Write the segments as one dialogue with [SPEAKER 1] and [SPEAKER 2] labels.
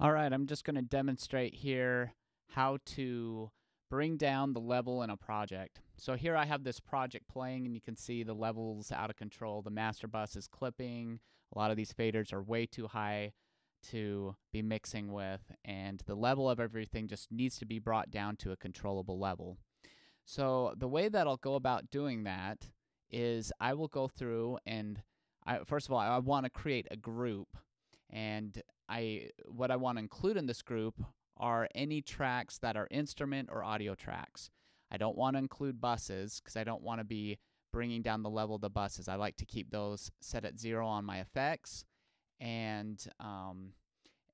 [SPEAKER 1] All right, I'm just going to demonstrate here how to bring down the level in a project. So here I have this project playing and you can see the levels out of control. The master bus is clipping. A lot of these faders are way too high to be mixing with and the level of everything just needs to be brought down to a controllable level. So the way that I'll go about doing that is I will go through and I, first of all I want to create a group and I what I want to include in this group are any tracks that are instrument or audio tracks. I don't want to include buses because I don't want to be bringing down the level of the buses. I like to keep those set at zero on my effects. And um,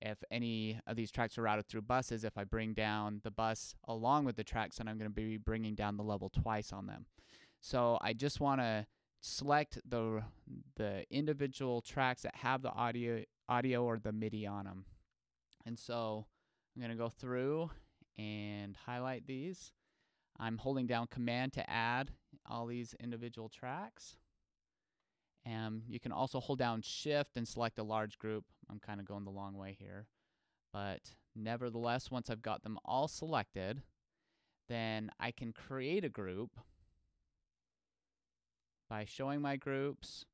[SPEAKER 1] if any of these tracks are routed through buses, if I bring down the bus along with the tracks, then I'm going to be bringing down the level twice on them. So I just want to select the the individual tracks that have the audio audio or the MIDI on them. And so I'm going to go through and highlight these. I'm holding down command to add all these individual tracks. And you can also hold down shift and select a large group. I'm kind of going the long way here. But nevertheless, once I've got them all selected, then I can create a group by showing my groups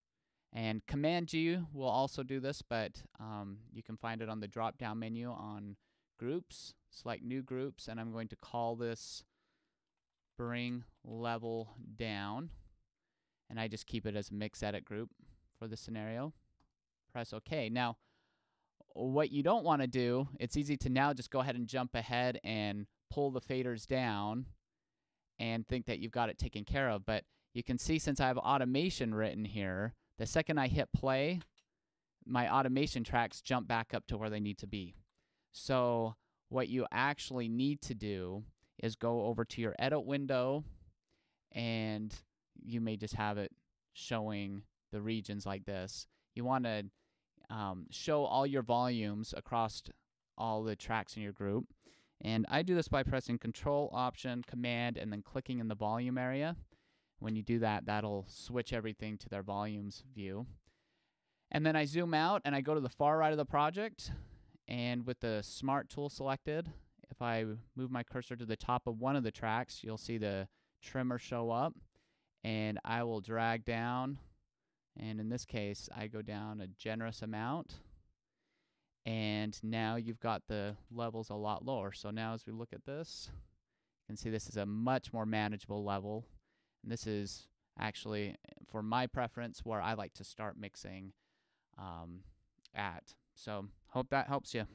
[SPEAKER 1] and Command G will also do this, but um, you can find it on the drop down menu on groups. Select new groups, and I'm going to call this bring level down. And I just keep it as a mix edit group for the scenario. Press OK. Now, what you don't want to do, it's easy to now just go ahead and jump ahead and pull the faders down and think that you've got it taken care of. But you can see since I have automation written here, the second I hit play, my automation tracks jump back up to where they need to be. So what you actually need to do is go over to your edit window and you may just have it showing the regions like this. You want to um, show all your volumes across all the tracks in your group. And I do this by pressing Control, Option, Command, and then clicking in the volume area. When you do that, that'll switch everything to their volumes view. And then I zoom out and I go to the far right of the project. And with the Smart tool selected, if I move my cursor to the top of one of the tracks, you'll see the trimmer show up. And I will drag down. And in this case, I go down a generous amount. And now you've got the levels a lot lower. So now as we look at this, you can see this is a much more manageable level and this is actually, for my preference, where I like to start mixing um, at. So hope that helps you.